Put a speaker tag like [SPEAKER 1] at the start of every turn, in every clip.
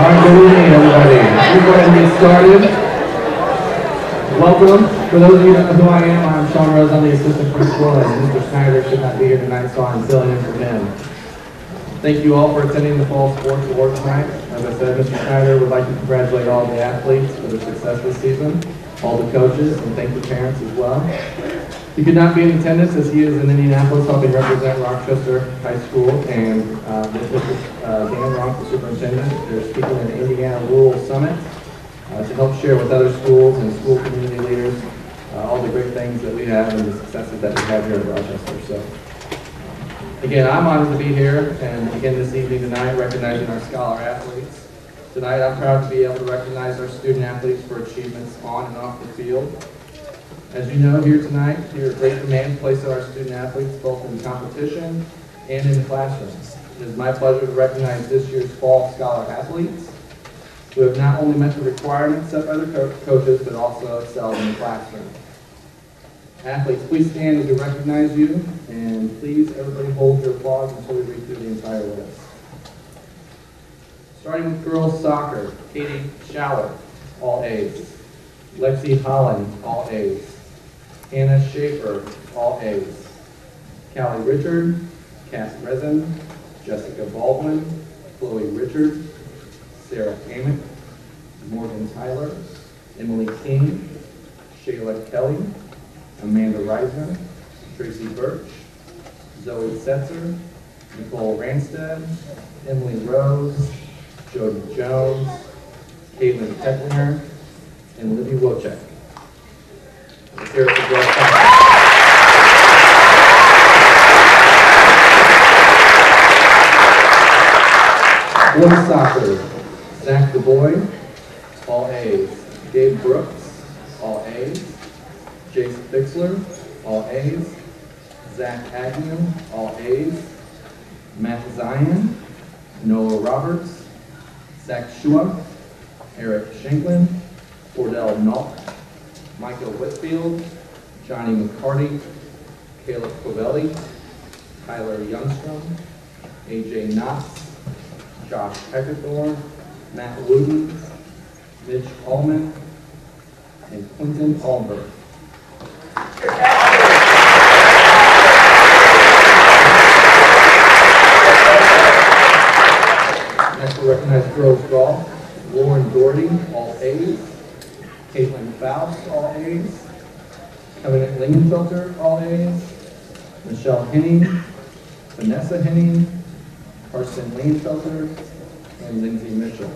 [SPEAKER 1] All right, good evening, everybody. We're going to get started. Welcome. For those of you that know who I am, I'm Sean Rose. I'm the assistant principal, and Mr. Snyder should not be here tonight, so I'm filling in for him. Thank you all for attending the Fall Sports Award tonight. As I said, Mr. Snyder would like to congratulate all the athletes for their success this season, all the coaches, and thank the parents as well. He could not be in attendance as he is in Indianapolis helping represent Rochester High School and uh. Uh, Dan Ronk, the superintendent. They're speaking at the Indiana Rural Summit uh, to help share with other schools and school community leaders uh, all the great things that we have and the successes that we have here in Rochester. So again, I'm honored to be here and again this evening tonight recognizing our scholar athletes. Tonight I'm proud to be able to recognize our student athletes for achievements on and off the field. As you know here tonight, here at Great Demand placed on our student athletes both in competition and in the classroom. It is my pleasure to recognize this year's Fall Scholar athletes who have not only met the requirements set by their co- coaches, but also excelled in the classroom. Athletes, please stand as we recognize you, and please, everybody hold your applause until we read through the entire list. Starting with girls soccer, Katie Schaller, all A's. Lexi Holland, all A's. Hannah Schaefer, all A's. Callie Richard, Cass Resin, Jessica Baldwin, Chloe Richard, Sarah Amick, Morgan Tyler, Emily King, Shayla Kelly, Amanda Reisner, Tracy Birch, Zoe Setzer, Nicole Ranstead, Emily Rose, Jody Jones, Caitlin Kettlinger, and Libby Wojcik. Let's soccer. Boys soccer, Zach DeBoy, all A's. Gabe Brooks, all A's. Jason Bixler, all A's. Zach Agnew, all A's. Matt Zion, Noah Roberts, Zach Shua, Eric Shanklin, Cordell Knock, Michael Whitfield, Johnny McCarty, Caleb Covelli, Tyler Youngstrom, AJ Knotts, Josh Heckathorn, Matt Wooten, Mitch Allman, and Quentin Alberg. Next, we'll recognize girls golf. Lauren Doherty, all A's. Caitlin Faust, all A's. Covenant Lingenfelter, all A's. Michelle Henning, Vanessa Henning, Carson Lingenfelter, and Lindsay Mitchell.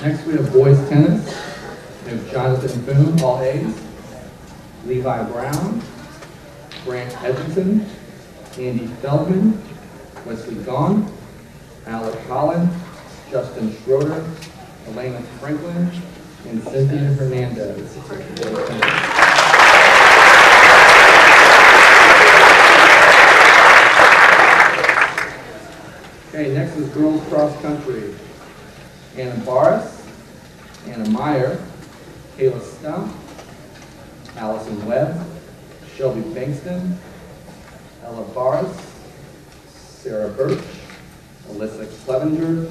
[SPEAKER 1] Next, we have boys tennis. We have Jonathan Boone, all A's. Levi Brown, Grant Edgerton, Andy Feldman, Wesley Gahn, Alec Holland, Justin Schroeder, Elena Franklin, and Cynthia Hernandez. Okay, next is girls cross country. Anna Barris, Anna Meyer, Kayla Stump, Allison Webb, Shelby Bankston, Ella Barris, Sarah Birch, Alyssa Clevenger,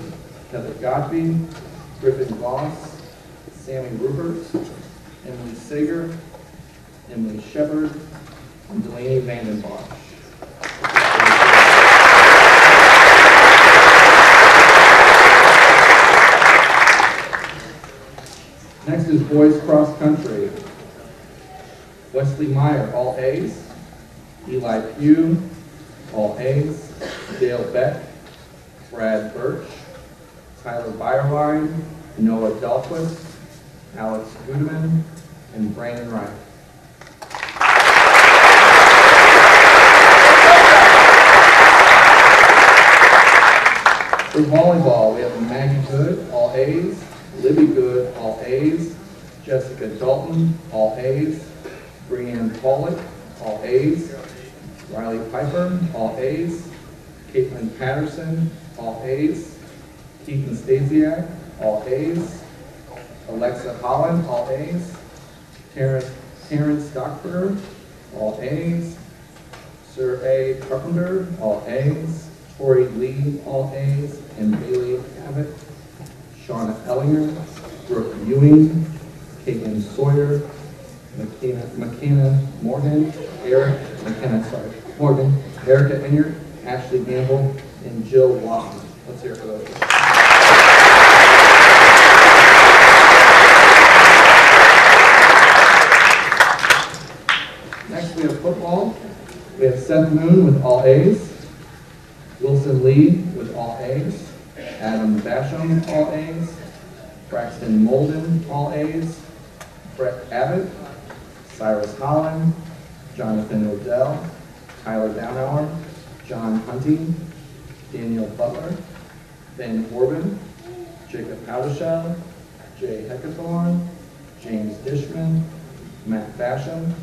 [SPEAKER 1] Heather Godby, Griffin Voss, Sammy Rupert, Emily Sager, Emily Shepard, and Delaney Vandenbosch. Next is boys cross country. Wesley Meyer, all A's. Eli Pugh, all A's. Dale Beck, Brad Birch, Tyler Byerline, Noah Dahlquist, Alex Gudeman, and Brandon Wright. For volleyball, we have Maggie Good, all A's, Libby Good, A's, Jessica Dalton, all A's, Brianne Pollock, all A's, Riley Piper, all A's, Caitlin Patterson, all A's, Keaton Stasiak, all A's, Alexa Holland, all A's, Terrence Terrence Stockberger, all A's, Sierra Carpenter, all A's. Tori Lee, all A's. And Bailey Abbott. Shauna Ellinger, Brooke Ewing, Caitlin Sawyer, McKenna, McKenna Morgan, Eric, McKenna, sorry, Morgan, Erica Enyart, Ashley Gamble, and Jill Watson. Let's hear for those. Next, we have football. We have Seth Moon with all A's, Wilson Lee with all A's, Adam Basham, all A's, Braxton Molden, all A's, Brett Abbott, Cyrus Holland, Jonathan Odell, Tyler Downhour, John Hunting, Daniel Butler, Ben Corbin, Jacob Howdeshell, Jay Heckathorn, James Dishman, Matt Basham,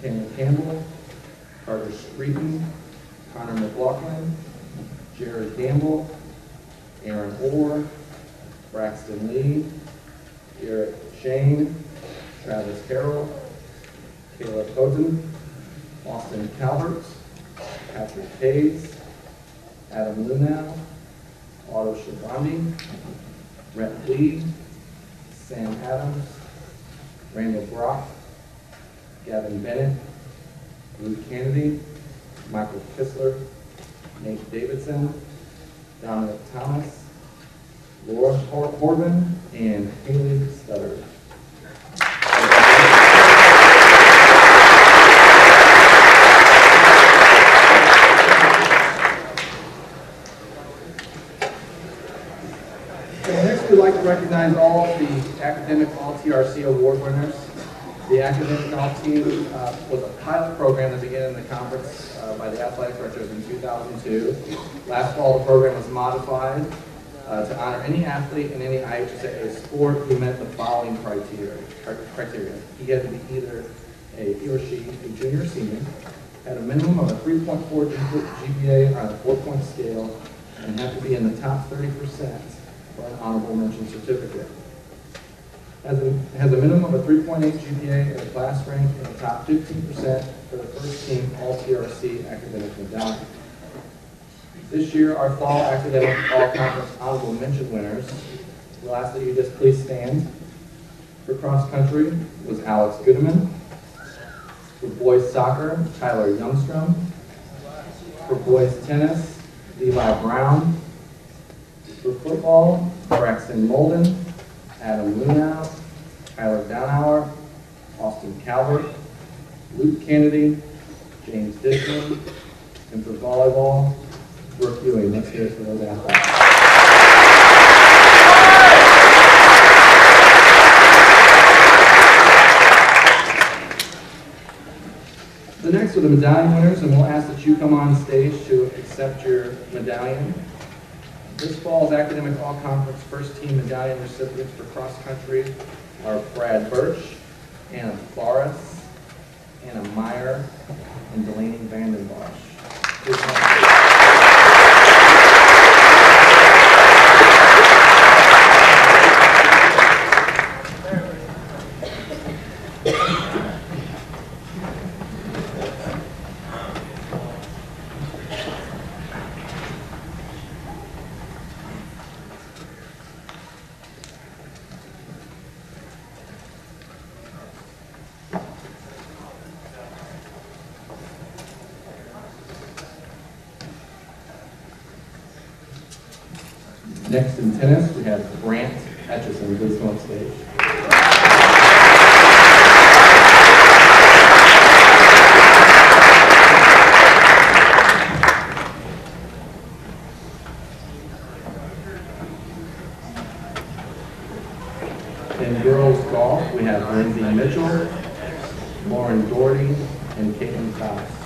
[SPEAKER 1] Tanner Campbell, Carter Streeton, Connor McLaughlin, Jared Gamble, Aaron Orr, Braxton Lee, Garrett Shane, Travis Carroll, Caleb Houghton, Austin Calvert, Patrick Hayes, Adam Lunau, Otto Shabandi, Rhett Lee, Sam Adams, Randall Brock, Gavin Bennett, Luke Kennedy, Michael Kistler, Nate Davidson, Dominic Thomas, Laura Corbin, and Haley. Okay, next, we'd like to recognize all of the academic All-TRC award winners. The academic all team uh, was a pilot program that began in the conference uh, by the athletic directors in 2002. Last fall, the program was modified uh, to honor any athlete in any IHSA sport who met the following criteria. criteria. He had to be either a, he or she, a junior or senior, had a minimum of a 3.4 GPA on a four-point scale, and have to be in the top 30% for an honorable mention certificate. Has a, has a minimum of a 3.8 GPA and a class rank in the top 15% for the first team All-TRC academic medallion. This year, our fall academic all-conference honorable mention winners, we'll ask that you just please stand. For cross-country was Alex Goodman. For boys soccer, Tyler Youngstrom. For boys tennis, Levi Brown. For football, Braxton Molden, Adam Lunau, Tyler Downhour, Austin Calvert, Luke Kennedy, James Dishman, and for volleyball, Let's hear it for those athletes. The next are the medallion winners, and we'll ask that you come on stage to accept your medallion. This fall's academic all-conference first team medallion recipients for cross-country are Brad Birch, Anna Forrest, Anna Meyer, and Delaney Vandenbosch. Next in tennis, we have Grant Etchison. Please come on stage. In girls golf, we have Lindsay Mitchell, Lauren Doherty, and Caitlin Thomas.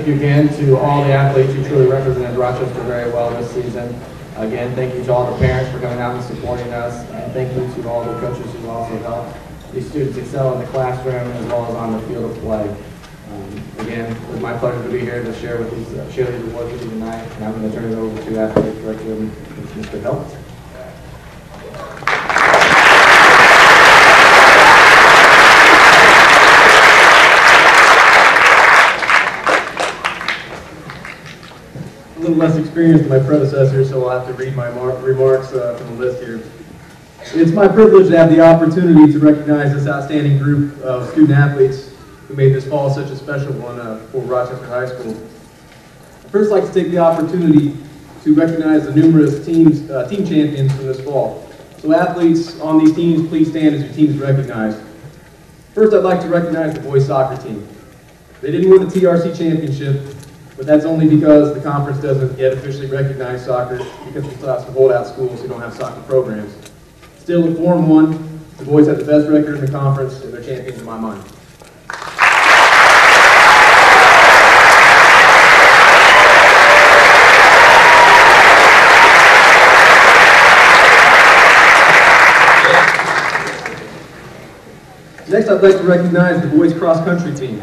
[SPEAKER 1] Thank you again to all the athletes who truly represented Rochester very well this season. Again, thank you to all the parents for coming out and supporting us, and thank you to all the coaches who also helped these students excel in the classroom as well as on the field of play. Um, Again, it's my pleasure to be here to share with these, uh, share these awards you tonight, and I'm going to turn it over to athletic director, Mr. Helps.
[SPEAKER 2] Little less experienced than my predecessor, so I'll have to read my mar- remarks uh, from the list here. It's my privilege to have the opportunity to recognize this outstanding group of student athletes who made this fall such a special one uh, for Rochester High School. I'd first like to take the opportunity to recognize the numerous teams, uh, team champions from this fall. So athletes on these teams, please stand as your team is recognized. First, I'd like to recognize the boys soccer team. They didn't win the TRC championship, but that's only because the conference doesn't yet officially recognize soccer because we still have some holdout schools who don't have soccer programs. Still, in Form 1, the boys have the best record in the conference and they're champions in my mind. Next, I'd like to recognize the boys cross-country team.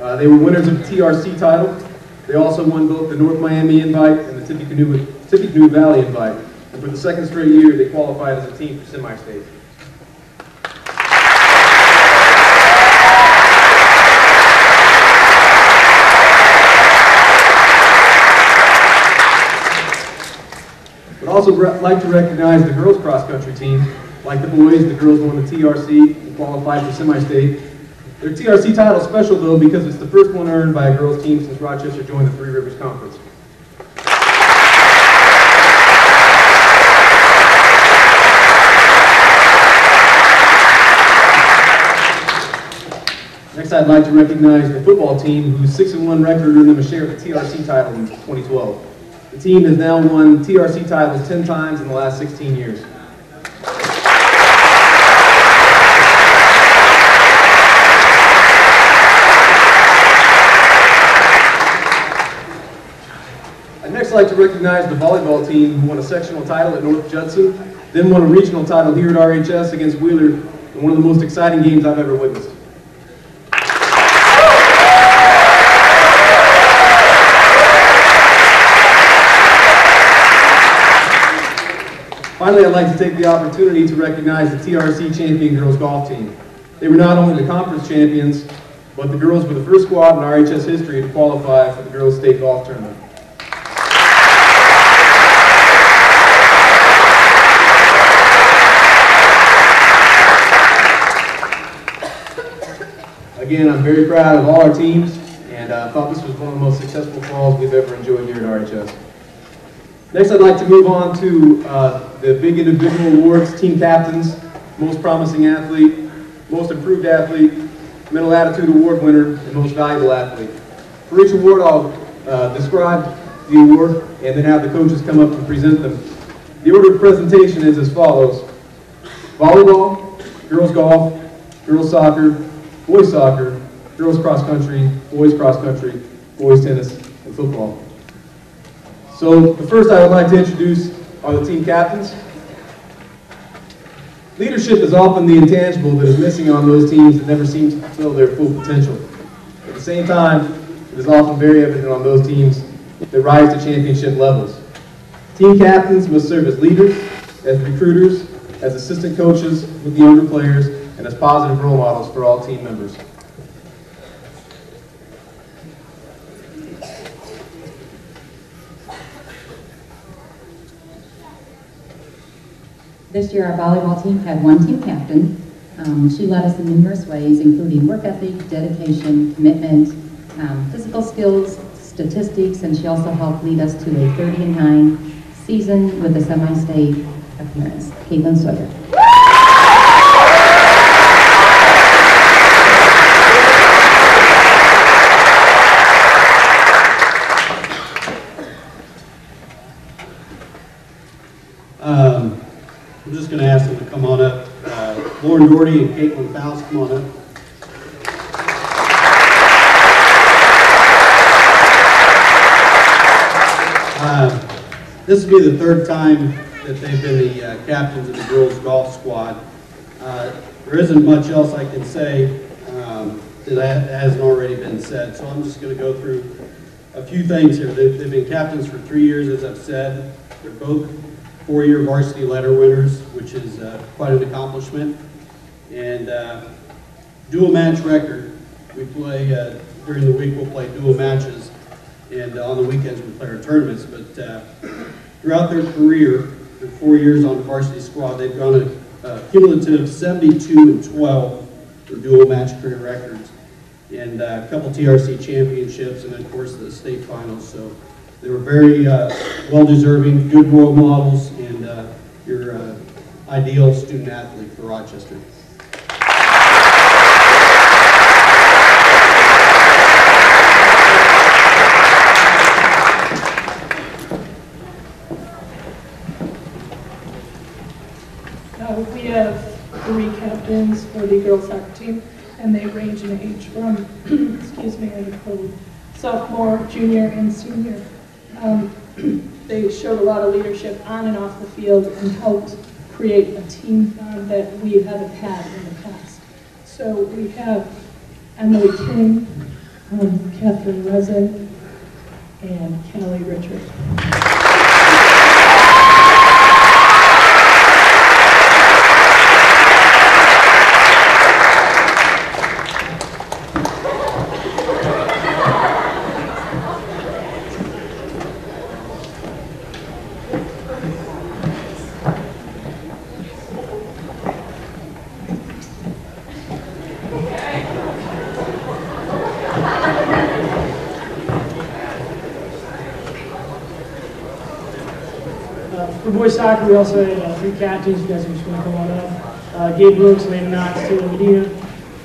[SPEAKER 2] Uh, they were winners of the TRC title. They also won both the North Miami Invite and the Tippecanoe, Valley Invite. And for the second straight year, they qualified as a team for semi-state. But also like to recognize the girls cross-country team. Like the boys, the girls won the TRC and qualified for semi-state. Their TRC title is special though because it's the first one earned by a girls team since Rochester joined the Three Rivers Conference. Next, I'd like to recognize the football team whose 6 and 1 record earned them a share of the TRC title in 2012. The team has now won TRC titles 10 times in the last 16 years. Like to recognize the volleyball team who won a sectional title at North Judson, then won a regional title here at RHS against Wheeler in one of the most exciting games I've ever witnessed. Finally, I'd like to take the opportunity to recognize the TRC champion girls golf team. They were not only the conference champions, but the girls were the first squad in RHS history to qualify for the girls' state golf tournament. Again, I'm very proud of all our teams, and I uh, thought this was one of the most successful falls we've ever enjoyed here at RHS. Next, I'd like to move on to uh, the big individual awards, team captains, most promising athlete, most improved athlete, mental attitude award winner, and most valuable athlete. For each award, I'll uh, describe the award and then have the coaches come up and present them. The order of presentation is as follows. Volleyball, girls golf, girls soccer, boys soccer, girls cross country, boys cross country, boys tennis, and football. So the first I would like to introduce are the team captains. Leadership is often the intangible that is missing on those teams that never seem to fulfill their full potential. At the same time, it is often very evident on those teams that rise to championship levels. Team captains must serve as leaders
[SPEAKER 3] as recruiters, as assistant coaches with the younger players, and as positive role models for all team members.
[SPEAKER 4] This year, our volleyball team had one team captain. Um, She led us in numerous ways, including work ethic, dedication, commitment, um, physical skills, statistics, and she also helped lead us to a 30 and 9 season with a semi-state appearance. Caitlin Sawyer.
[SPEAKER 5] Um, I'm just going to ask them to come on up. Uh, Lauren Doherty and Caitlin Faust, come on up. Uh, This will be the third time that they've been the uh, captains of the girls' golf squad. Uh, There isn't much else I can say um, that hasn't already been said, so I'm just going to go through a few things here. They've they've been captains for three years, as I've said. They're both four-year varsity letter winners, which is uh, quite an accomplishment. And uh, dual match record, we play, uh, during the week, we'll play dual matches, and on the weekends, we play our tournaments. But uh, throughout their career, their four years on the varsity squad, they've gone a uh, cumulative 72 and 12 for dual match career records, and uh, a couple TRC championships, and of course, the state finals. So they were very uh, well-deserving, good role models, and uh, your uh, ideal student athlete for Rochester.
[SPEAKER 6] Uh, We have three captains for the girls soccer team, and they range in age from, excuse me, I sophomore, junior, and senior. They showed a lot of leadership on and off the field and helped create a team that we haven't had in the past. So we have Emily King, um, Catherine Resin, and Kelly Richard.
[SPEAKER 7] Uh, For boys soccer, we also had uh, three captains, you guys are just going to come on up. Uh, Gabe Brooks, Landon Knox, Taylor Medina.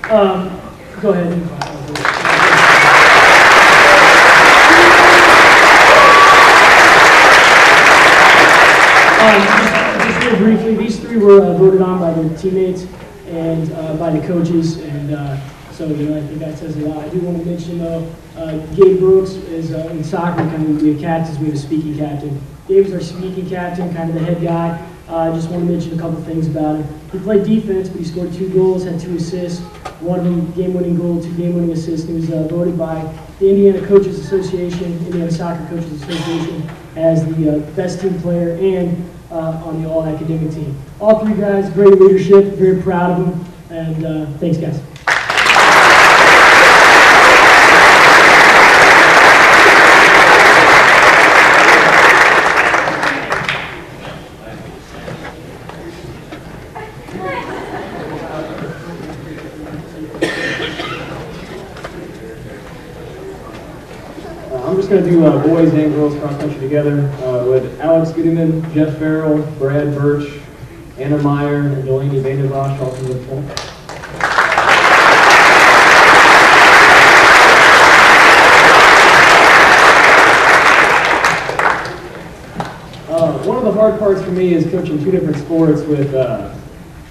[SPEAKER 7] Um, Go ahead. Um, Just just briefly, these three were uh, voted on by their teammates and uh, by the coaches, and uh, so, you know, I think that says a lot. I do want to mention, though, uh, Gabe Brooks is uh, in soccer, kind of, we have captains, we have a speaking captain. Gabe's our speaking captain, kind of the head guy. Uh, I just want to mention a couple things about him. He played defense, but he scored two goals, had two assists, one of them game-winning goal, two game-winning assists. He was uh, voted by the Indiana Coaches Association, Indiana Soccer Coaches Association, as the uh, best team player and uh, on the all-academic team. All three guys, great leadership, very proud of them, and uh, thanks, guys.
[SPEAKER 3] Uh, I'm just to do uh, boys and girls cross country together uh, with Alex Goodman, Jeff Farrell, Brad Birch, Anna Meyer, and Delaney Vandenbosch, all with full. Uh, one of the hard parts for me is coaching two different sports with uh,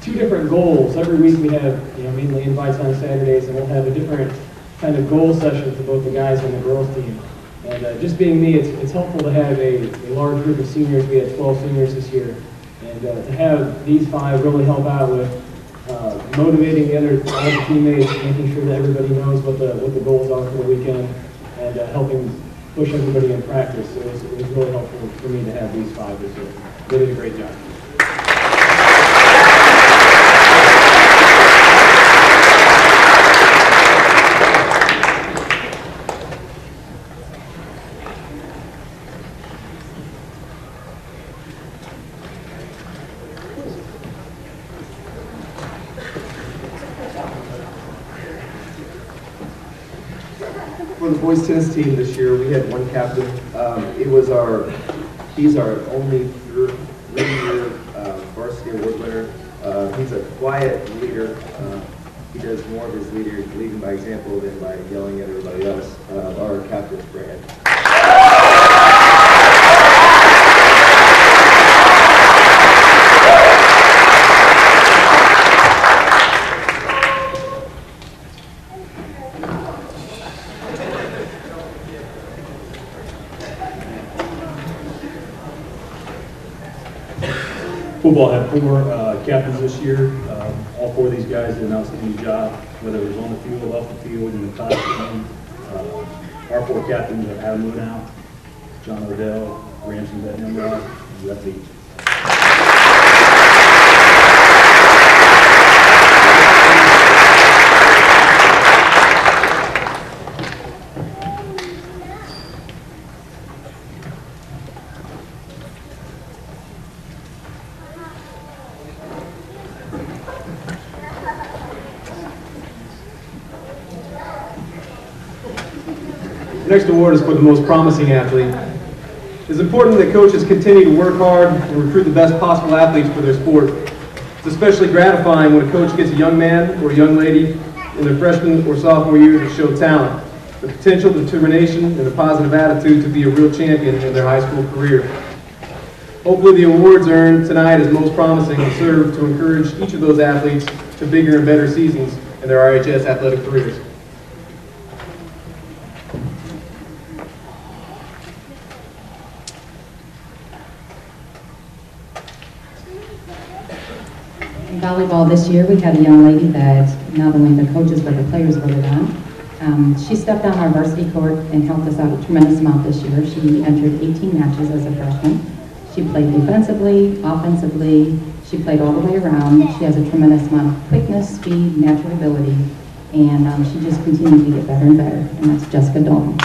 [SPEAKER 3] two different goals. Every week we have, you know, mainly invites on Saturdays, and we'll have a different kind of goal session for both the guys and the girls team. And uh, just being me, it's, it's helpful to have a, a large group of seniors. We had 12 seniors this year. And uh, to have these five really help out with uh, motivating the other the teammates, making sure that everybody knows what the, what the goals are for the weekend, and uh, helping push everybody in practice. It was, it was really helpful for me to have these five this year. They did a great job.
[SPEAKER 8] Boys tennis team this year, we had one captain. Um, it was our, he's our only three-year uh, varsity award winner. Uh, he's a quiet leader. Uh, he does more of his leader, leading by example than by yelling at everybody else. Uh, our captain's Brad.
[SPEAKER 9] Four uh, captains this year. Um, All four of these guys did an outstanding job, whether it was on the field, off the field, in the classroom. Uh, Our four captains are Adam Lunau, John Odell, Ramsey Bednamrod, and Rhett
[SPEAKER 2] The next award is for the most promising athlete. It's important that coaches continue to work hard and recruit the best possible athletes for their sport. It's especially gratifying when a coach gets a young man or a young lady in their freshman or sophomore year to show talent, the potential, determination, and a positive attitude to be a real champion in their high school career. Hopefully, the awards earned tonight as most promising will serve to encourage each of those athletes to bigger and better seasons in their RHS athletic careers.
[SPEAKER 4] Volleyball this year, we had a young lady that not only the coaches but the players voted on. Um, she stepped on our varsity court and helped us out a tremendous amount this year. She entered 18 matches as a freshman. She played defensively, offensively. She played all the way around. She has a tremendous amount of quickness, speed, natural ability, and um, she just continued to get better and better. And that's Jessica Dolman.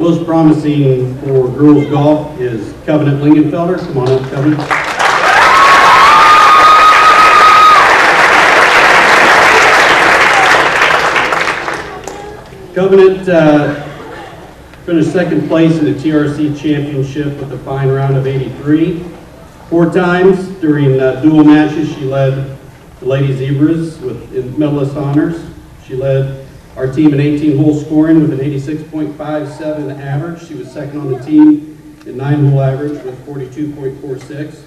[SPEAKER 5] Most promising for girls golf is Covenant Lingenfelter. Come on up, Covenant. Covenant uh, finished second place in the TRC Championship with a fine round of 83. Four times during uh, dual matches, she led the Lady Zebras with medalist honors. She led our team in 18-hole scoring with an 86.57 average. She was second on the team in nine-hole average with 42.46.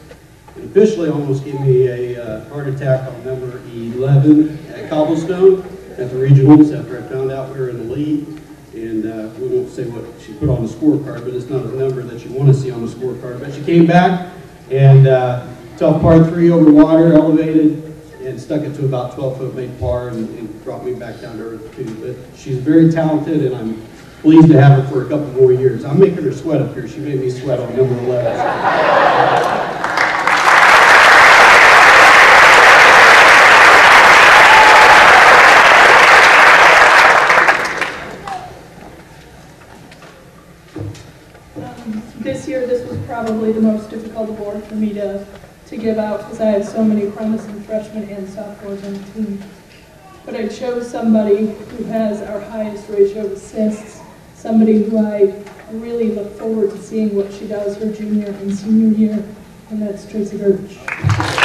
[SPEAKER 5] And officially almost gave me a uh, heart attack on number 11 at Cobblestone at the regionals after I found out we were in the lead. And uh, we won't say what she put on the scorecard, but it's not a number that you want to see on the scorecard. But she came back and uh, tough par three over water, elevated, and stuck it to about 12 foot made par and, and brought me back down to earth too. But she's very talented and I'm pleased to have her for a couple more years. I'm making her sweat up here. She made me sweat on number 11.
[SPEAKER 6] Um, This year, this was probably the most difficult award for me to, to give out because I had so many promising freshmen and sophomores on the team. But I chose somebody who has our highest ratio of assists, somebody who I really look forward to seeing what she does her junior and senior year, and that's Tracy Birch.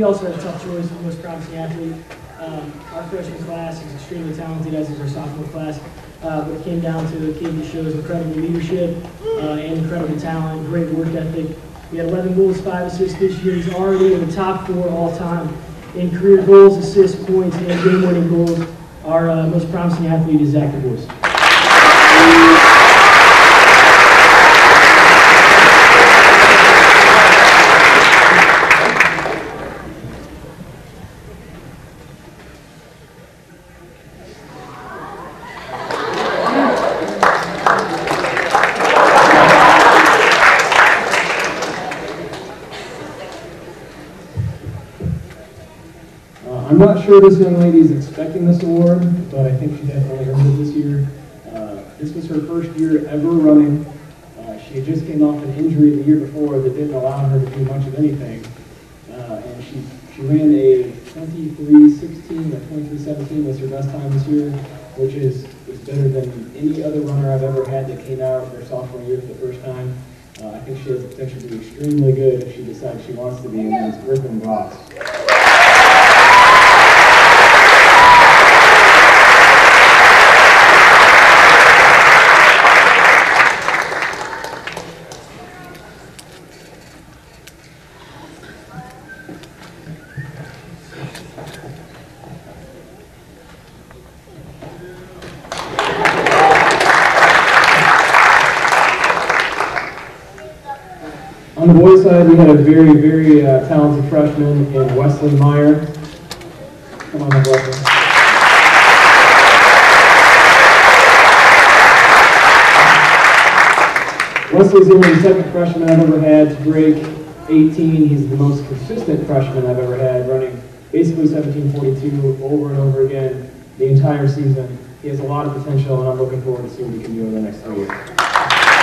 [SPEAKER 7] We also had a tough choice for most promising athlete. Um, Our freshman class is extremely talented, as is our sophomore class. Uh, But it came down to a kid shows incredible leadership uh, and incredible talent, great work ethic. He had 11 goals, 5 assists this year. He's already in the top four all-time in career goals, assists, points, and game-winning goals. Our uh, most promising athlete is Zach DeBois.
[SPEAKER 3] Not sure this young lady is expecting this award, but I think she definitely earned it this year. Uh, This was her first year ever running. Uh, She had just came off an injury the year before that didn't allow her to do much of anything. Uh, And she, she ran a 23:16 or 23:17 was her best time this year, which is, is better than any other runner I've ever had that came out their sophomore year for the first time. Uh, I think she has the potential to be extremely good if she decides she wants to be against Griffin Ross. On the boys' side, we had a very, very uh, talented freshman in Wesley Meyer. Come on Wesley. Wesley's the only second freshman I've ever had to break 18. He's the most consistent freshman I've ever had, running basically 1742 over and over again the entire season. He has a lot of potential, and I'm looking forward to seeing what he can do in the next three years.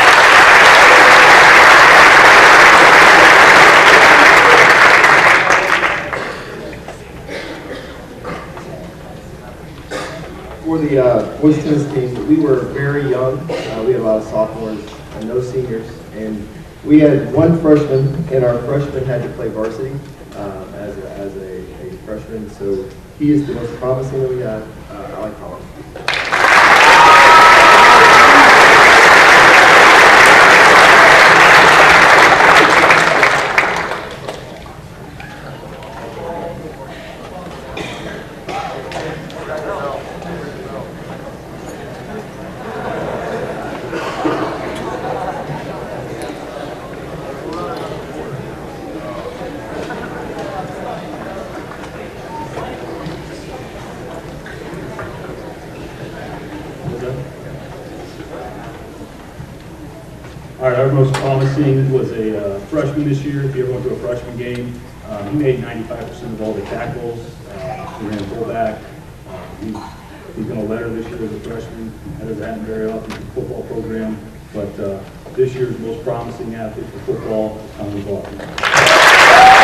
[SPEAKER 8] For the uh, boys tennis team, we were very young. Uh, we had a lot of sophomores and no seniors, and we had one freshman, and our freshman had to play varsity um, as a, as a, a freshman. So he is the most promising that we had. Uh, I like Colin.
[SPEAKER 9] All right, our most promising was a uh, year. If you ever went to a freshman game, um, he made 95% of all the tackles. Uh, He ran fullback. Uh, He's he's been a letter this year as a freshman. That doesn't happen very often in the football program. But uh, this year's most promising athlete for football is Tommy Baldwin.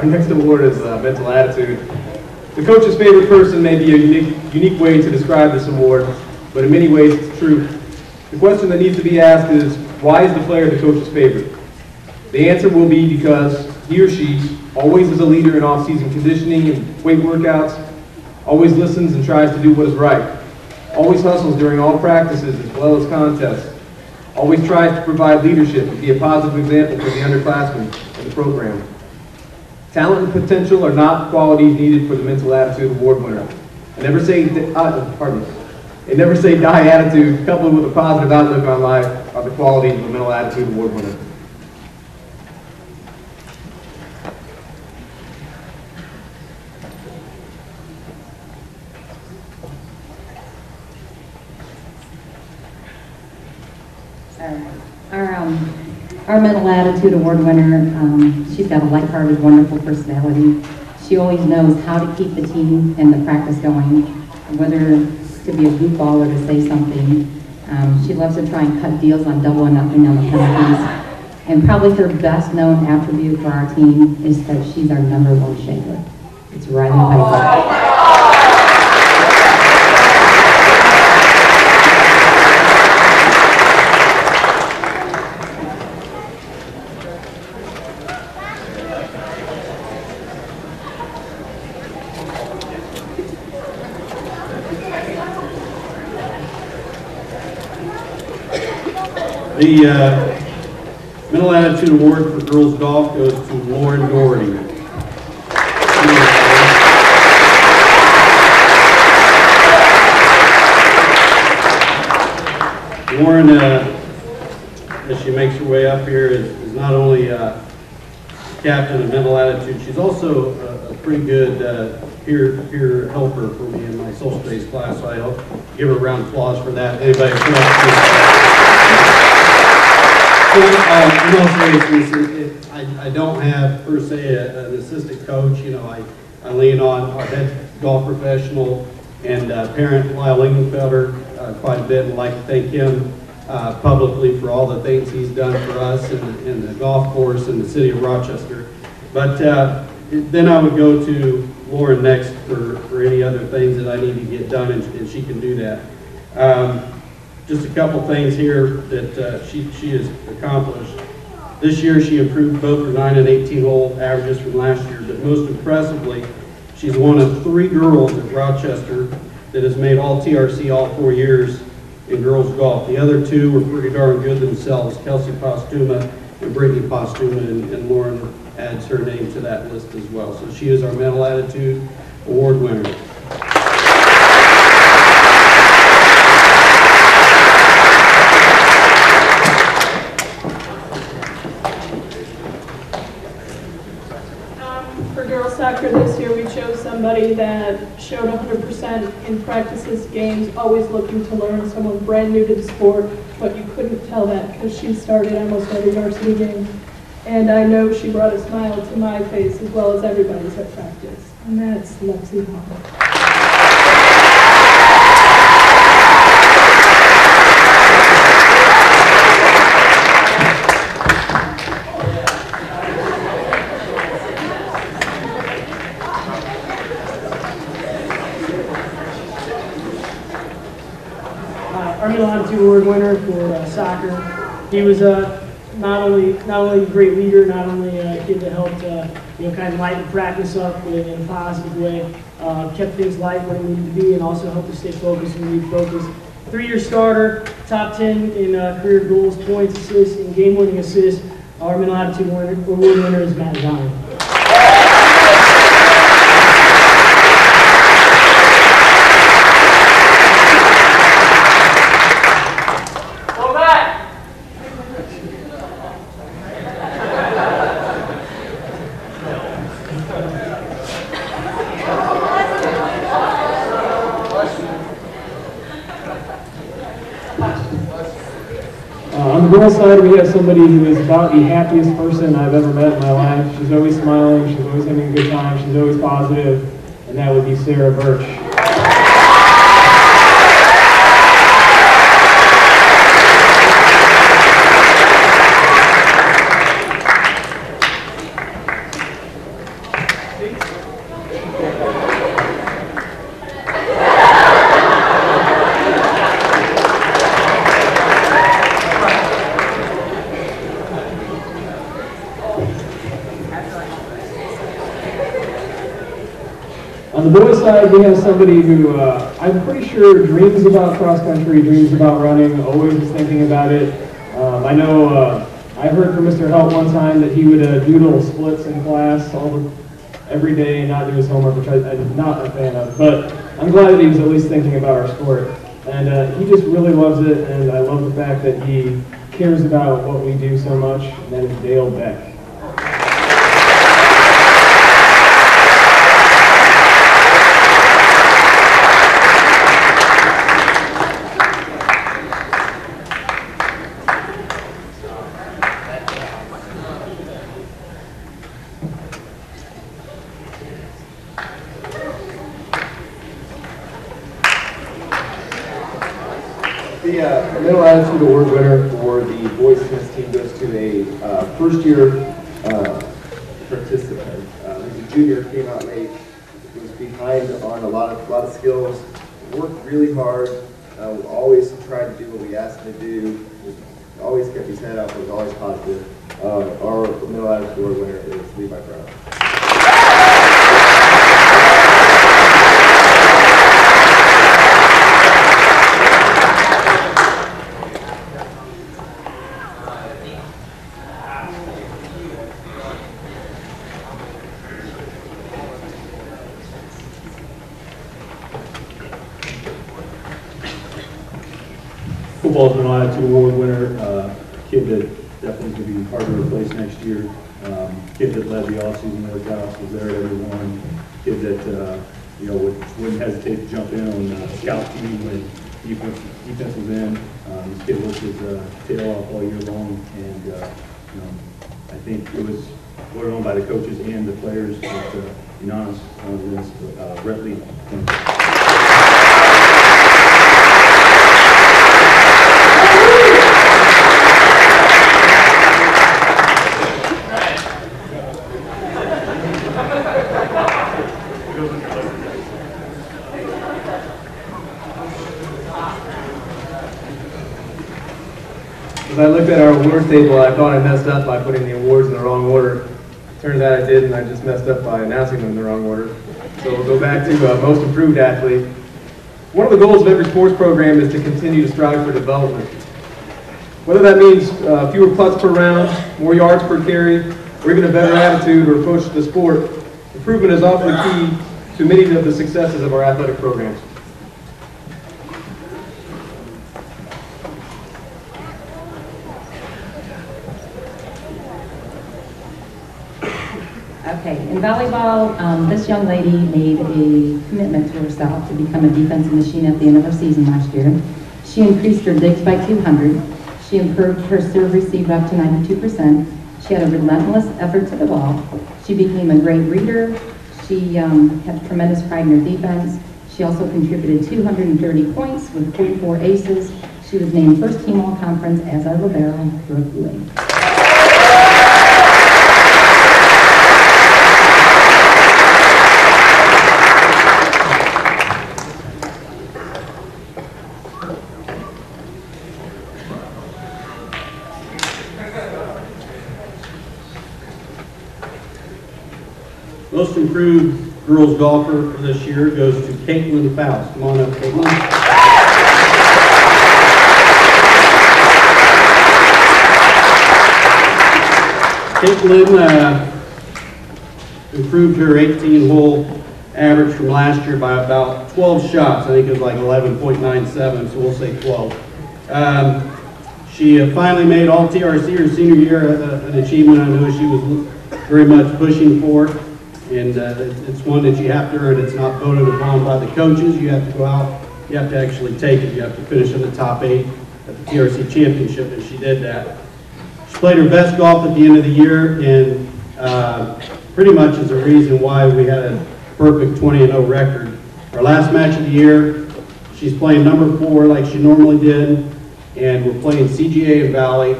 [SPEAKER 2] Our next award is uh, mental attitude. The coach's favorite person may be a unique, unique way to describe this award, but in many ways it's true. The question that needs to be asked is, why is the player the coach's favorite? The answer will be because he or she always is a leader in off-season conditioning and weight workouts, always listens and tries to do what is right, always hustles during all practices as well as contests, always tries to provide leadership and be a positive example for the underclassmen in the program. Talent and potential are not qualities needed for the mental attitude award winner. I never say, uh, pardon me, I never say die attitude coupled with a positive outlook on life are the qualities of a mental attitude award winner.
[SPEAKER 4] Our, um, our mental attitude award winner, um, she's got a lighthearted, wonderful personality. She always knows how to keep the team and the practice going, whether to be a goofball or to say something. Um, she loves to try and cut deals on double and nothing on the penalties. And probably her best known attribute for our team is that she's our number one shaker. It's Riley Piper.
[SPEAKER 5] The uh, Mental Attitude Award for Girls Golf goes to Lauren Doherty. Lauren, uh, as she makes her way up here, is, is not only, uh, captain of mental attitude, she's also a, a pretty good, uh, peer, peer helper for me in my social studies class, so I hope, give her a round of applause for that. Anybody? It- I, I don't have per se a- an assistant coach, you know, I, I lean on our head golf professional and uh, parent Lyle Lingenfelter uh, quite a bit, and like to thank him uh, publicly for all the things he's done for us and, in the golf course and the city of Rochester. But uh, then I would go to Lauren next for, for any other things that I need to get done, and, and she can do that. Um, just a couple things here that uh, she, she has accomplished. This year, she improved both her 9 and 18 hole averages from last year, but most impressively, she's one of three girls at Rochester that has made all TRC all four years in girls golf. The other two were pretty darn good themselves, Kelsey Postuma and Brittany Postuma, and and Lauren adds her name to that list as well. So she is our Mental Attitude Award winner.
[SPEAKER 6] Um, For girls soccer this year, we chose that showed 100% in practices, games, always looking to learn, someone brand new to the sport, but you couldn't tell that because she started almost every varsity game. And I know she brought a smile to my face as well as everybody's at practice, and that's Lexi Hall.
[SPEAKER 7] uh, our middle attitude award winner for uh, soccer. He was uh, not only not only a great leader, not only a kid that helped uh, you know kind of lighten practice up in, in a positive way, uh, kept things light when it needed to be, and also helped us stay focused when we needed focus. Three-year starter, top 10 in uh, career goals, points, assists, and game-winning assists. Our attitude award winner is Matt Zion.
[SPEAKER 3] On the girls' side, we have somebody who is about the happiest person I've ever met in my life. She's always smiling, she's always having a good time, she's always positive, and that would be Sarah Birch. Boys' side, we have somebody who uh, I'm pretty sure dreams about cross country, dreams about running, always is thinking about it. Um, I know uh, I heard from Mr. Help one time that he would uh, doodle splits in class all the, every day and not do his homework, which I, I'm not a fan of. But I'm glad that he was at least thinking about our sport. And uh, he just really loves it, and I love the fact that he cares about what we do so much, and that is Dale Beck.
[SPEAKER 8] The uh, Middle Attitude Award winner for the boys tennis team goes to a uh, first-year uh, participant. Uh, He's a junior, came out late, was behind on a lot of, lot of skills, worked really hard, uh, always tried to do what we asked him to do, always kept his head up, was always positive. Uh, Our Middle Attitude Award winner is Levi Brown.
[SPEAKER 9] Football football's been on, two award winner, uh, kid that definitely could be hard to replace next year. Um, Kid that led the all-season workouts, was there at every one. Kid that, uh, you know, would- wouldn't hesitate to jump in on uh, scout team when defense, defense was in. Um, This kid worked his uh, tail off all year long, and, uh, know, I think it was voted on by the coaches and the players, but uh, unanimous on this, uh, Brett Lee.
[SPEAKER 2] As I our table, I thought I messed up by putting the awards in the wrong order. Turns out I did, and I just messed up by announcing them in the wrong order. So we'll go back to uh, most improved athlete. One of the goals of every sports program is to continue to strive for development. Whether that means uh, fewer putts per round, more yards per carry, or even a better attitude or approach to the sport, improvement is often key to many of the successes of our athletic programs.
[SPEAKER 4] In volleyball, um, this young lady made a commitment to herself to become a defensive machine at the end of her season last year. She increased her digs by 200. She improved her serve receive up to 92%. She had a relentless effort to the ball. She became a great reader. She um, had tremendous pride in her defense. She also contributed 230 points with 44 aces. She was named first team all conference as our libero, Brooke
[SPEAKER 5] Most improved girls golfer for this year goes to Caitlin Faust. Come on up, Caitlin. Caitlin uh, improved her 18-hole average from last year by about 12 shots. I think it was like 11.97, so we'll say 12. Um, She uh, finally made all TRC her senior year, uh, an achievement I know she was very much pushing for. And uh, it's one that you have to earn. It's not voted upon by the coaches. You have to go out, you have to actually take it. You have to finish in the top eight at the TRC championship, and she did that. She played her best golf at the end of the year, and uh, pretty much is the reason why we had a perfect 20 0 record. Our last match of the year, she's playing number four like she normally did, and we're playing CGA and Valley.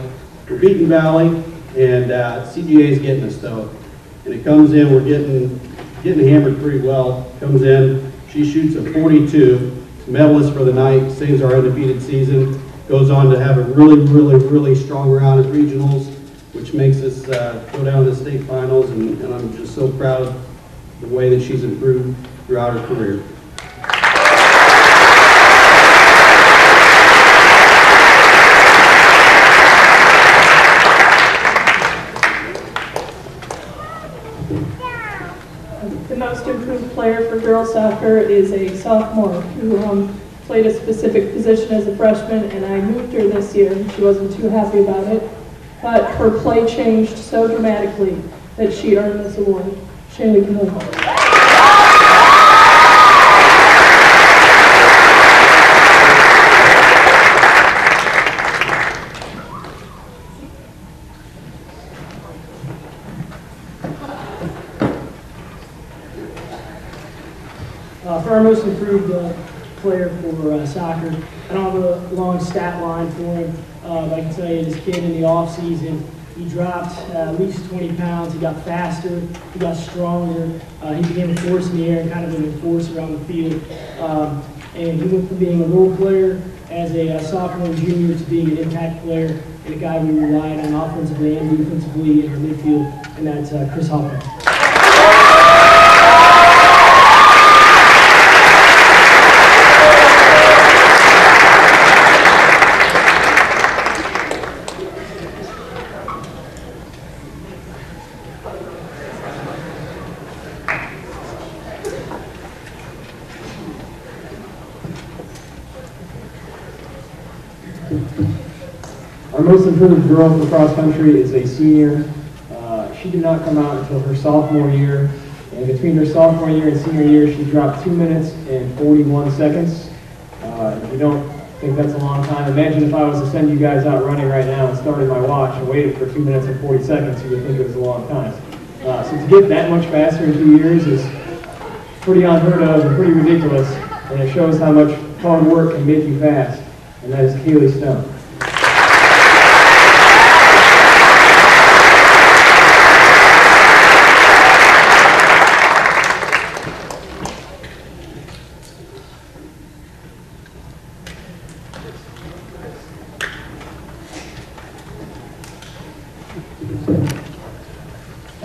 [SPEAKER 5] We're beating Valley, and uh, CGA is getting us though. And it comes in, we're getting getting hammered pretty well. Comes in, she shoots a 42, medalist for the night, saves our undefeated season. Goes on to have a really, really, really strong round at regionals, which makes us uh, go down to the state finals, and, and I'm just so proud of the way that she's improved throughout her career.
[SPEAKER 6] The most improved player for girls soccer is a sophomore who um, played a specific position as a freshman, and I moved her this year, and she wasn't too happy about it. But her play changed so dramatically that she earned this award. Shaylee Camille.
[SPEAKER 7] Our most improved uh, player for uh, soccer, I don't have a long stat line for him, uh, but I can tell you this kid in the offseason, he dropped uh, at least 20 pounds, he got faster, he got stronger, uh, he became a force in the air and kind of an enforcer around the field. Um, and he went from being a role player as a uh, sophomore junior to being an impact player and a guy we relied on offensively and defensively in our midfield, and that's Chris Hoffman.
[SPEAKER 3] Our most improved girl for cross country is a senior. Uh, She did not come out until her sophomore year, and between her sophomore year and senior year, she dropped two minutes and 41 seconds. Uh, If you don't think that's a long time, imagine if I was to send you guys out running right now and started my watch and waited for two minutes and 40 seconds, you would think it was a long time. Uh, So to get that much faster in two years is pretty unheard of and pretty ridiculous, and it shows how much hard work can make you fast, and that is Kaylee Stone.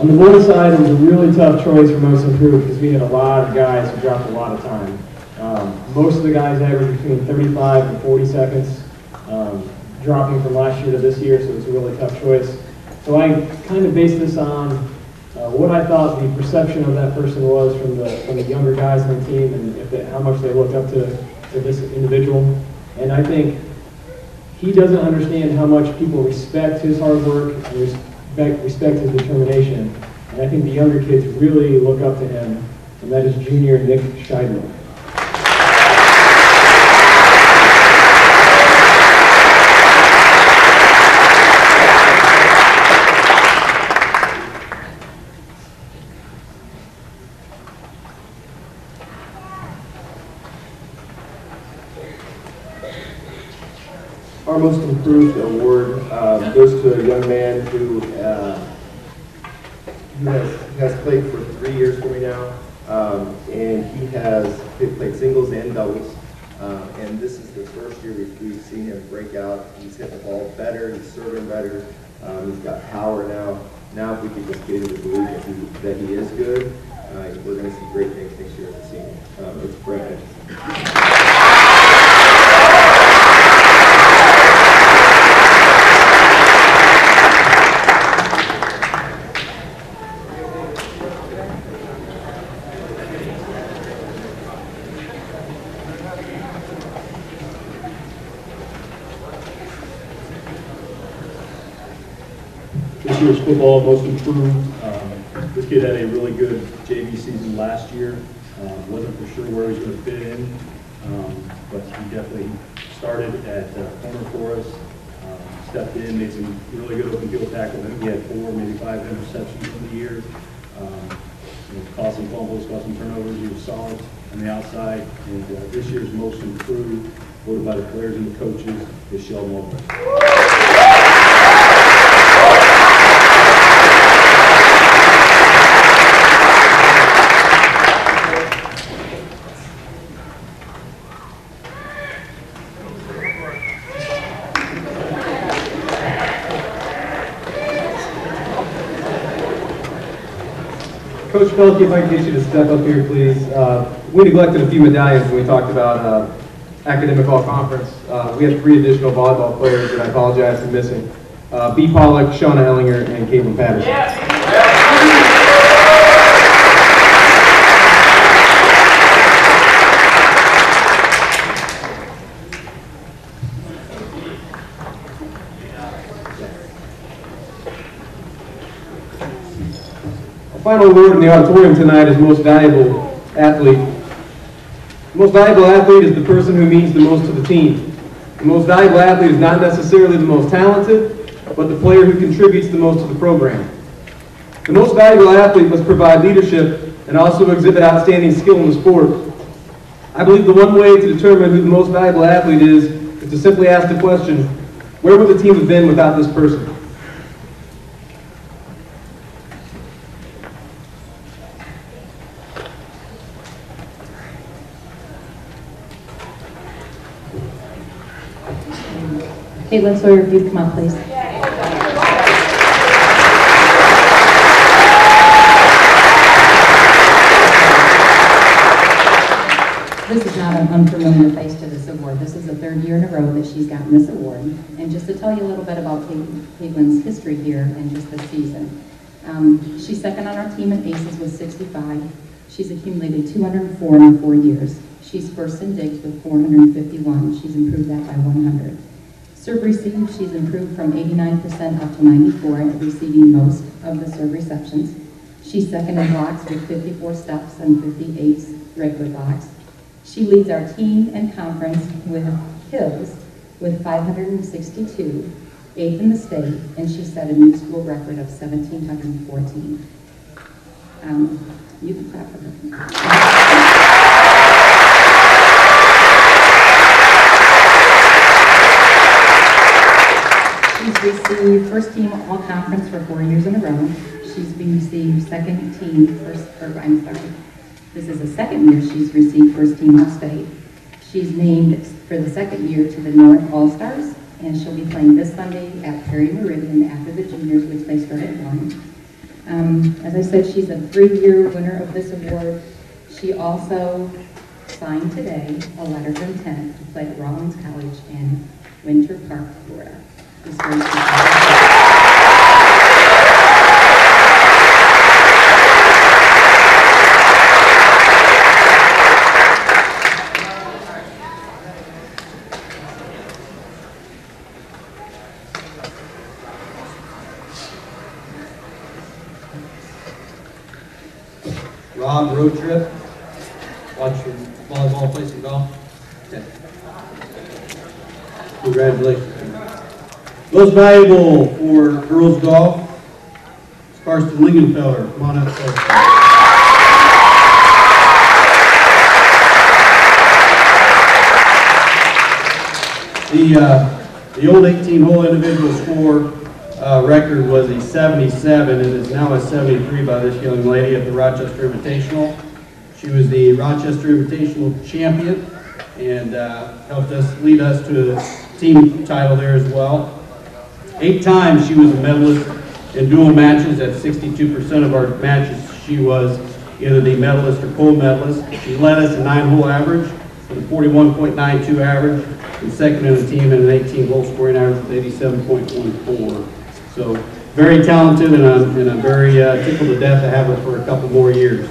[SPEAKER 3] On the boys' side, it was a really tough choice for most improved because we had a lot of guys who dropped a lot of time. Um, most of the guys averaged between 35 and 40 seconds, um, dropping from last year to this year, so it's a really tough choice. So I kind of based this on uh, what I thought the perception of that person was from the from the younger guys on the team and they, how much they looked up to, to this individual. And I think he doesn't understand how much people respect his hard work respect, respect his determination. And I think the younger kids really look up to him, and that is junior Nick Scheidler.
[SPEAKER 8] Our most improved award goes to a young man who uh, who has, has played for three years for me now, um, and he has played singles and doubles. Uh, and this is the first year we've, we've seen him break out. He's hit the ball better. He's serving better. Um, he's got power now. Now, if we could just get him to believe that he, that he is good, uh, we're going to see great things next year at the senior. Um, it's Brent.
[SPEAKER 9] This year's football most improved. Um, This kid had a really good JV season last year. Uh, Wasn't for sure where he was going to fit in, um, but he definitely started at uh, corner for us. um, Stepped in, made some really good open field tackles. I think he had four, maybe five interceptions in the year. Um, you know, Caused some fumbles, caused some turnovers. He was solid on the outside. And uh, this year's most improved, voted by the players and the coaches, is Sheldon Mulvey.
[SPEAKER 2] Coach Pelkey, if I could get you to step up here, please. Uh, We neglected a few medallions when we talked about uh, academic all-conference. Uh, We had three additional volleyball players that I apologize for missing. Uh, B. Pollock, Shauna Ellinger, and Caitlin Patterson. Final award in the auditorium tonight is most valuable athlete. The most valuable athlete is the person who means the most to the team. The most valuable athlete is not necessarily the most talented, but the player who contributes the most to the program. The most valuable athlete must provide leadership and also exhibit outstanding skill in the sport. I believe the one way to determine who the most valuable athlete is is to simply ask the question, where would the team have been without this person?
[SPEAKER 4] Caitlin Sawyer, if you'd come up, please. This is not an unfamiliar face to this award. This is the third year in a row that she's gotten this award. And just to tell you a little bit about Cait- Caitlin's history here and just this season. Um, She's second on our team in aces with 65. She's accumulated 204 in four years. She's first in digs with 451. She's improved that by 100. Serve received, she's improved from 89% up to 94 and receiving most of the serve receptions. She's second in blocks with 54 steps and 58 regular blocks. She leads our team and conference with hills with 562, eighth in the state, and she set a new school record of 1,714. Um, You can clap for her. She's received first team all conference for four years in a row. She's been received second team first, or I'm sorry, this is the second year she's received first team all state. She's named for the second year to the North All Stars, and she'll be playing this Sunday at Perry Meridian after the juniors, which they start at one. Um, as I said, she's a three-year winner of this award. She also signed today a letter of intent to play at Rollins College in Winter Park, Florida. This was-
[SPEAKER 5] Rob, road trip? Watch your volleyball, play some golf? Okay. Congratulations. Most valuable for girls golf, Karsten Lingenfelter. Come on up. The, uh, the old 18-hole individual score uh, record was a 77, and is now a 73 by this young lady at the Rochester Invitational. She was the Rochester Invitational champion, and uh, helped us, lead us to a team title there as well. Eight times she was a medalist in dual matches. At 62% of our matches, she was either the medalist or co-medalist. She led us a nine-hole average with a 41.92 average, and second in the team at an 18-hole scoring average with 87.14. So very talented, and I'm, and I'm very uh, tickled to death to have her for a couple more years.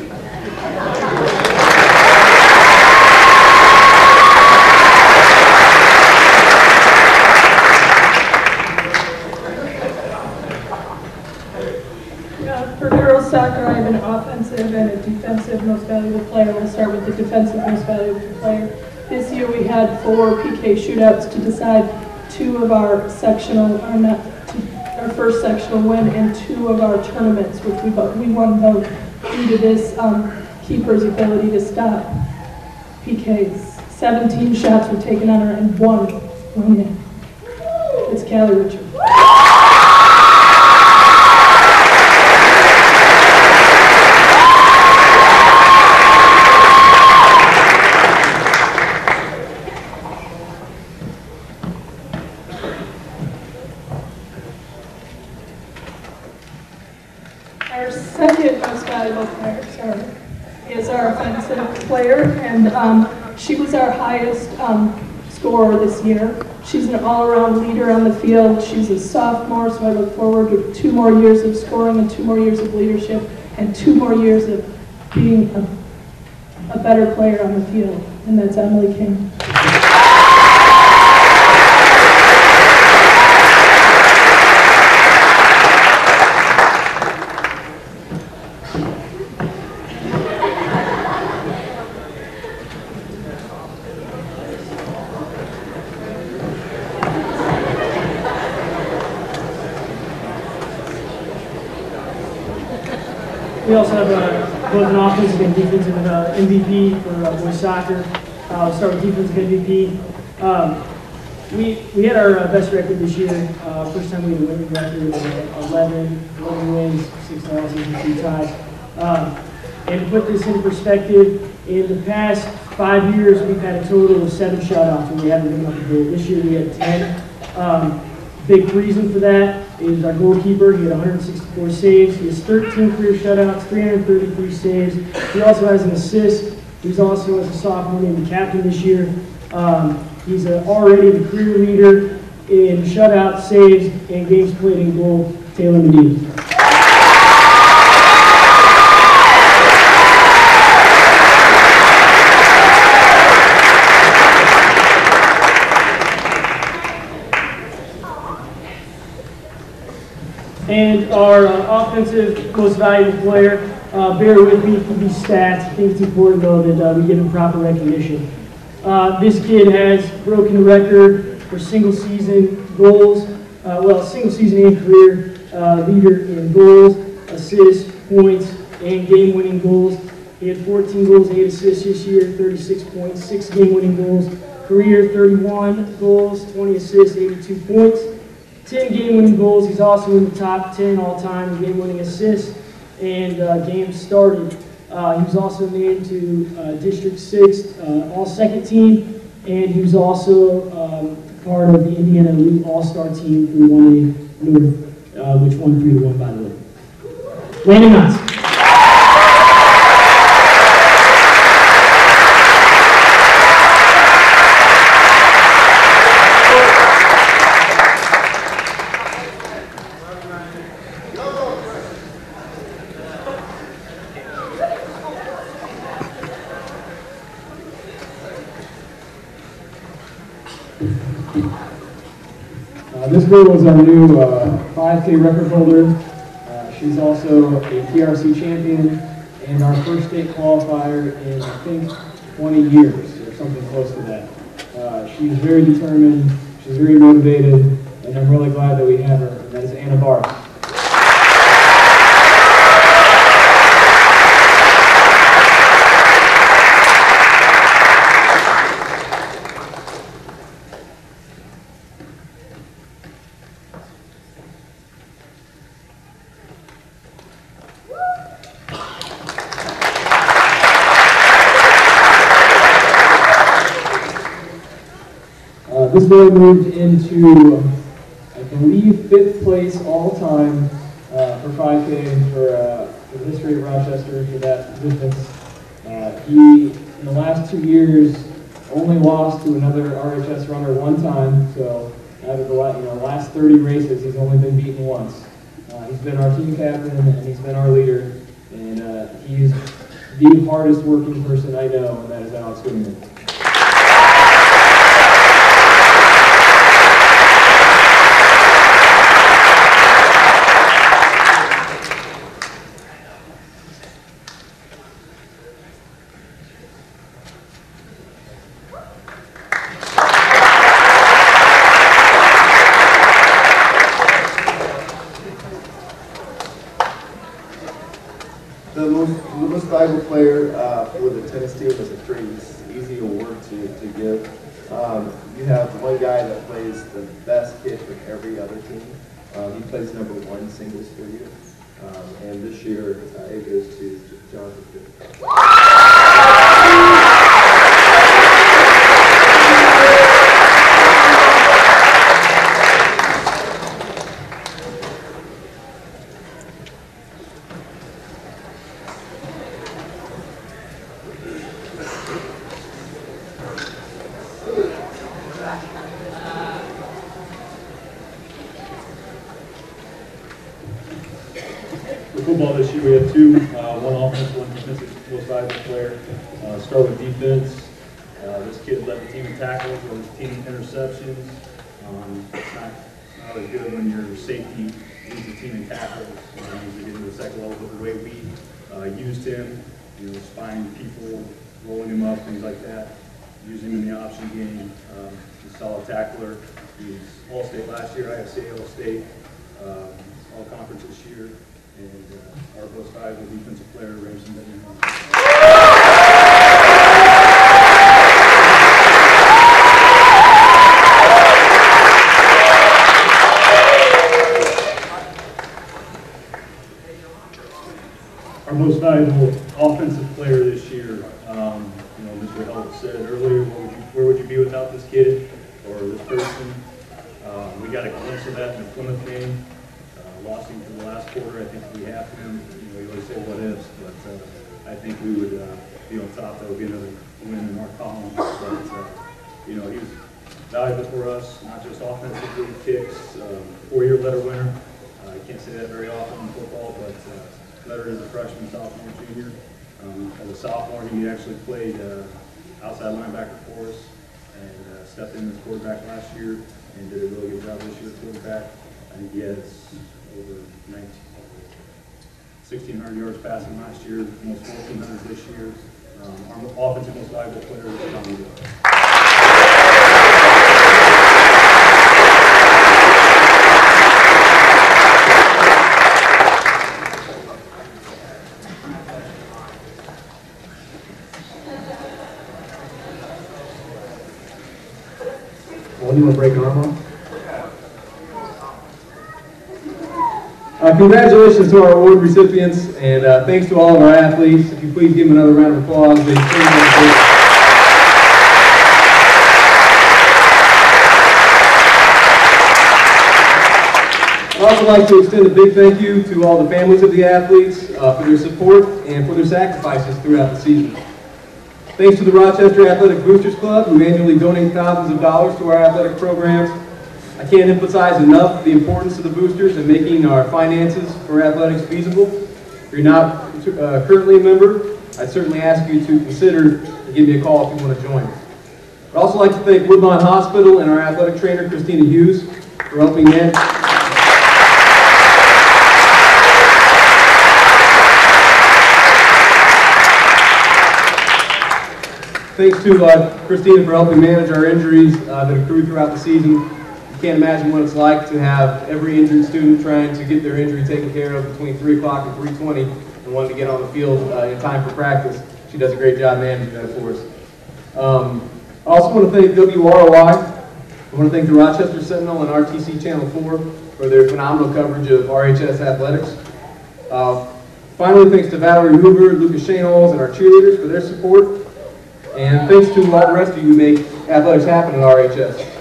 [SPEAKER 6] Uh, For girls soccer, I have an offensive and a defensive most valuable player. We'll start with the defensive most valuable player. This year, we had four PK shootouts to decide two of our sectional, not, our first sectional win and two of our tournaments, which we, we won both due to this um, keeper's ability to stop PKs. 17 shots were taken on her and one went in. It's Callie Richard. Our second most valuable player, sorry, is our offensive player, and um, she was our highest um, this year. She's an all-around leader on the field. She's a sophomore, so I look forward to two more years of scoring and two more years of leadership and two more years of being a, a better player on the field, and that's Emily King.
[SPEAKER 7] We also have uh, both an offensive and defensive uh, MVP for uh, boys soccer. Uh, We'll start with defensive MVP. Um, We, we had our uh, best record this year, uh, first time we had a winning record, of 11, 11 wins, 6 losses, and 2 ties. Um, And to put this in perspective, in the past five years, we've had a total of seven shutouts, and we haven't been up to date. This year, we had 10. Um, Big reason for that is our goalkeeper, he had 164 saves, he has 13 career shutouts, 333 saves. He also has an assist, He's also, as a sophomore, named the captain this year. Um, he's a, already the career leader in shutout, saves, and games played in goal, Taylor Medina. And our uh, offensive most valuable player uh, bear with me these stats. I think it's important though that uh, we give him proper recognition. Uh, this kid has broken the record for single season goals, uh, well, single season and career uh, leader in goals, assists, points, and game winning goals. He had 14 goals, 8 assists this year, 36 points, 6 game winning goals. Career 31 goals, 20 assists, 82 points. 10 game-winning goals. He's also in the top 10 all-time in game-winning assists and uh, games started. Uh, he was also named to uh, District 6 uh, All-Second Team, and he was also um, part of the Indiana Elite All-Star Team who won a North, which won 3 to 1, by the way. Landon Knotts.
[SPEAKER 3] Uh, This girl was our new 5K record holder. Uh, She's also a TRC champion and our first state qualifier in, I think, 20 years or something close to that. Uh, She's very determined, she's very motivated, and I'm really glad that we have her. And that is Anna Barth. Uh, This boy moved into, I believe, fifth place all time uh, for 5K for, uh, for the history of Rochester for that distance. Uh, He, in the last two years, only lost to another RHS runner one time, so out of the you know, last 30 races, he's only been beaten once. Uh, He's been our team captain and he's been our leader, and uh, he's the hardest working person I know, and that is Alex Goodman.
[SPEAKER 8] The most, the most valuable player uh, for the tennis team is a pretty easy award to, to give. Um, you have one guy that plays the best kid for every other team. Um, he plays number one singles for you. Um, and this year, uh, it goes to Jonathan Fish.
[SPEAKER 9] For this year, we have two, uh, one offensive, one defensive, most valuable player. Uh, Start with defense. Uh, This kid led the team in tackles, led the team in interceptions. Um, It's not not as good when your safety leads the team in tackles. You know, Usually get to the second level, but the way we uh, used him, you know, spying people, rolling him up, things like that. Using him in the option game. Um, He's a solid tackler. He's All-State last year, IFC All-State, um, All-Conference this year. And uh, our most valuable defensive player, Ramson. Our most valuable offensive player this year, um, you know, Mr. Held said earlier, what would you, where would you be without this kid or this person? Uh, we got a glimpse of that in the Plymouth game. Uh, lost him for the last quarter. I think if we have him, you know, we always say what ifs, but uh, I think we would uh, be on top. That would be another win in our column. But uh, you know, he was valuable for us, not just offensively, kicks, um, four-year letter winner. Uh, I can't say that very often in football, but uh, letter as a freshman, sophomore, junior. Um, as a sophomore, he actually played uh, outside linebacker for us and uh, stepped in as quarterback last year and did a really good job this year at quarterback. I think he has over 19, 1,600 yards passing last year, almost 1,400 this year. Um, Our offensive most valuable player is Tommy Wood.
[SPEAKER 2] Well, you want to break an arm off? Uh, congratulations to our award recipients, and uh, thanks to all of our athletes. If you please give them another round of applause. I'd also like to extend a big thank you to all the families of the athletes uh, for their support and for their sacrifices throughout the season. Thanks to the Rochester Athletic Boosters Club, who annually donate thousands of dollars to our athletic programs. I can't emphasize enough the importance of the boosters in making our finances for athletics feasible. If you're not uh, currently a member, I'd certainly ask you to consider and give me a call if you want to join. I'd also like to thank Woodlawn Hospital and our athletic trainer, Christina Hughes, for helping manage Thanks to uh, Christina for helping manage our injuries uh, that accrued throughout the season. Can't imagine what it's like to have every injured student trying to get their injury taken care of between 3 o'clock and 3.20 and wanting to get on the field uh, in time for practice. She does a great job managing that for us. Um, I also want to thank WROI. I want to thank the Rochester Sentinel and RTC Channel 4 for their phenomenal coverage of RHS athletics. Uh, finally, thanks to Valerie Hoover, Lucas Shaneholes, and our cheerleaders for their support. And thanks to all the rest of you who make athletics happen at RHS.